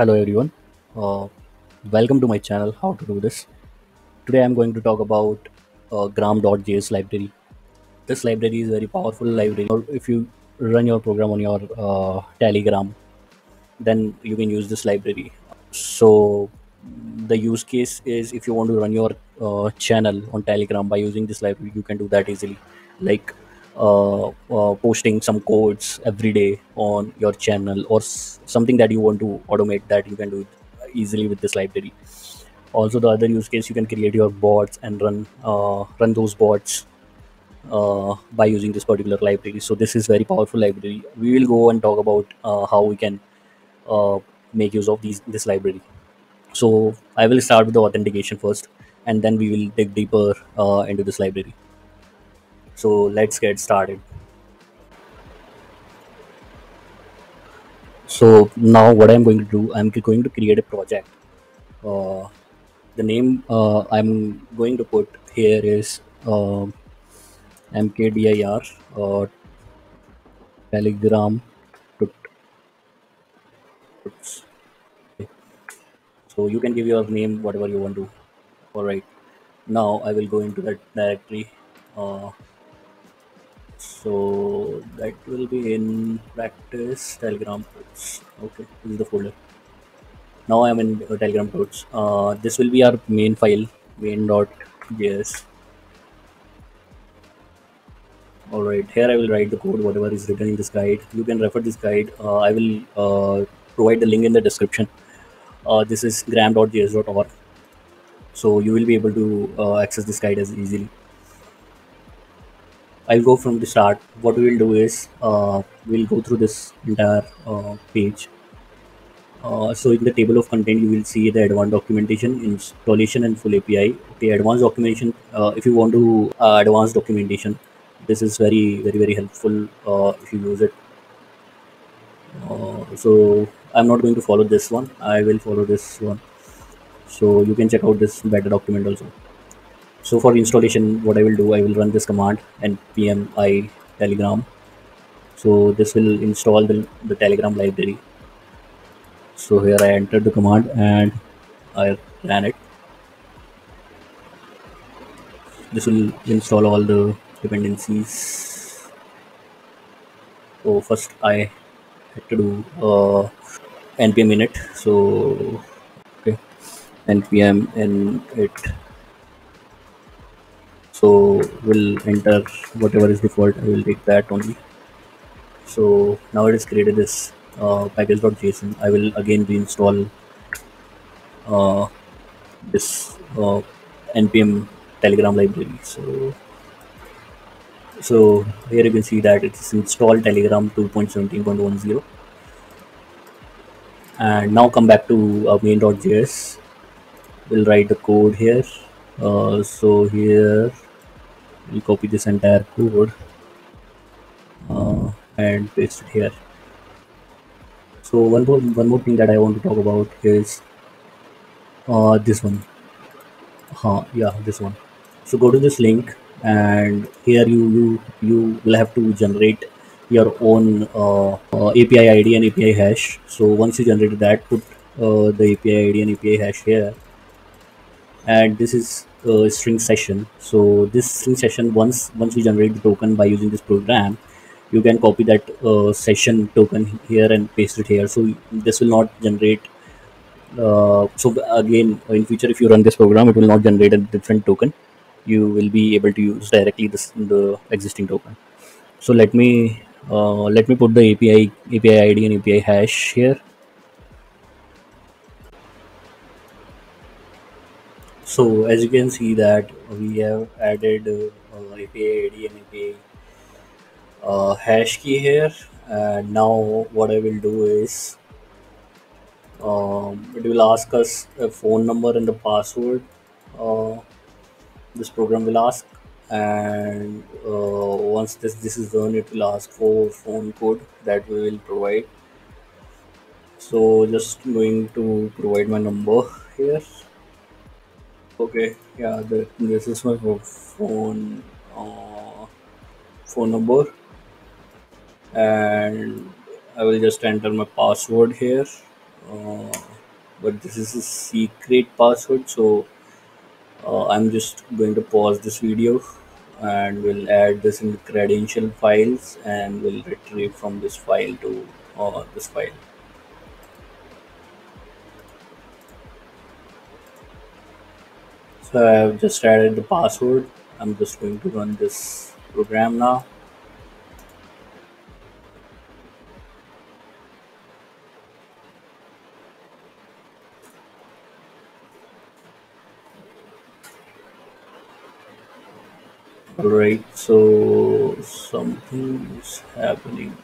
Hello everyone. Uh, welcome to my channel. How to do this? Today I'm going to talk about uh, Gram.js library. This library is very powerful library. If you run your program on your uh, Telegram, then you can use this library. So the use case is if you want to run your uh, channel on Telegram by using this library, you can do that easily. Like posting some codes every day on your channel or s- something that you want to automate that you can do easily with this library. Also the other use case you can create your bots and run uh, run those bots uh, by using this particular library. So this is very powerful library. We will go and talk about uh, how we can uh, make use of these this library. So i will start with the authentication first and then we will dig deeper uh, into this library so let's get started. So now what i'm going to do i'm going to create a project. Uh, the name uh, i'm going to put here is um mkdir uh, telegram so you can give your name whatever you want to. All right now i will go into that directory. Uh, so that will be in practice telegram tuts. okay this is the folder. Now i'm in uh, telegram tuts. uh, this will be our main file main.js all right here i will write the code whatever is written in this guide. You can refer this guide. Uh, i will uh, provide the link in the description. Uh, this is gram.js.org so you will be able to uh, access this guide as easily i'll go from the start. What we will do is uh, we'll go through this entire uh, page. Uh, so in the table of content you will see the advanced documentation installation and full api okay advanced documentation uh, if you want to uh, advanced documentation this is very very very helpful uh, if you use it. So i'm not going to follow this one. I will follow this one. So you can check out this better document also so for installation what i will do i will run this command npm i telegram. So this will install the, the telegram library. So here i entered the command and i ran it. This will install all the dependencies. So first i had to do uh, npm init. So okay. Npm init so we'll enter whatever is default. I will take that only. So now it has created this uh, package.json i will again reinstall uh, this uh, npm telegram library. So so here you can see that it's installed telegram 2.17.10 and now come back to our main.js we'll write the code here. Uh, so here we'll copy this entire code uh, and paste it here. So one more one more thing that i want to talk about is uh, this one. Huh, yeah this one. So go to this link and here you you you will have to generate your own uh, uh, api id and api hash. So once you generate that put uh, the api id and api hash here. And this is a string session. So this string session once once we generate the token by using this program you can copy that uh, session token here and paste it here. So this will not generate uh, so again in future if you run this program it will not generate a different token. You will be able to use directly this the existing token. So let me uh, let me put the api api id and api hash here so as you can see that we have added uh, api id and api uh, hash key here. And now what i will do is um, it will ask us a phone number and the password uh, this program will ask. And uh, once this this is done it will ask for phone code that we will provide. So just going to provide my number here okay yeah the, this is my phone uh, phone number. And i will just enter my password here. Uh, but this is a secret password so uh, I'm just going to pause this video and we'll add this in the credential files and we'll retrieve from this file to uh, this file so I've just added the password I'm just going to run this program now Alright, so something is happening.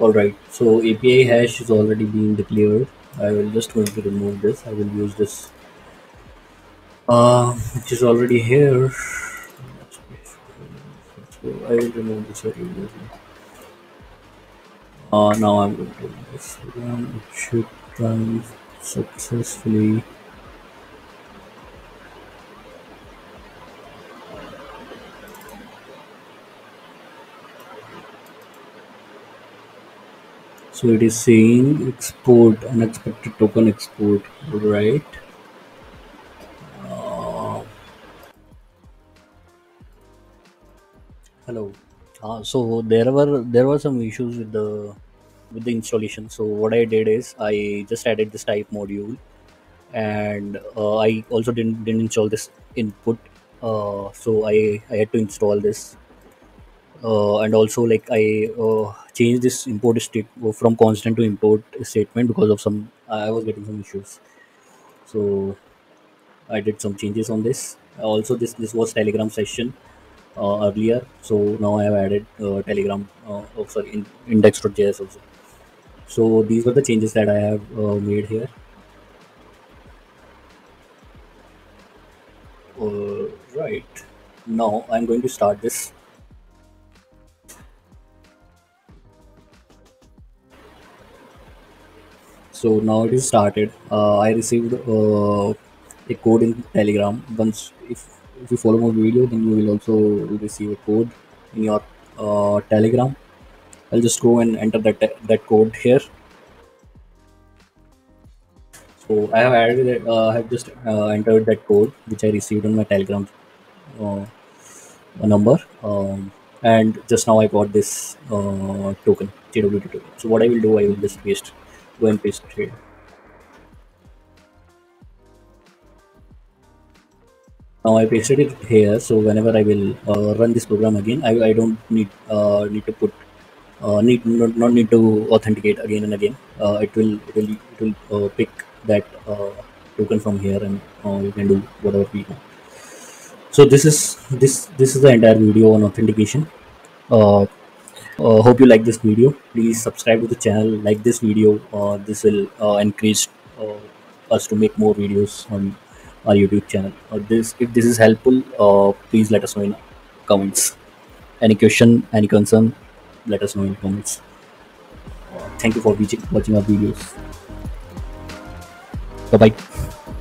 Alright, so API hash is already being declared. I will just going to remove this. I will use this uh, which is already here. So I will remove this. Uh, now I'm going to run this program. It should run successfully. So it is saying export unexpected token export, right? Uh, hello. Uh, so there were there were some issues with the with the installation. So what I did is I just added this type module, and uh, I also didn't didn't install this input. Uh, so I I had to install this and also like I uh, changed this import state from constant to import statement because of some I was getting some issues. So I did some changes on this. Also, this this was Telegram session uh, earlier, so now I have added uh, Telegram. Uh, oh, sorry, in, index.js also. So these were the changes that I have uh, made here. Uh, right now, I'm going to start this so now it is started. Uh, i received uh, a code in telegram. Once if if you follow my video then you will also receive a code in your uh, telegram. I'll just go and enter that that code here. So i have added uh, i have just uh, entered that code which i received on my telegram uh, number. Um, and just now i got this token jwt token. So what i will do i will just paste paste now I pasted it here so whenever I will uh, run this program again I, I don't need uh, need to put uh, need not, not need to authenticate again and again. Uh, it will it will it will uh, pick that uh, token from here and you can do whatever we want. So this is this this is the entire video on authentication uh, hope you like this video please subscribe to the channel like this video this will encourage us to make more videos on our YouTube channel. Uh, this if this is helpful, uh, please let us know in comments. Any question, any concern, let us know in comments. thank you for watching our videos. Bye bye.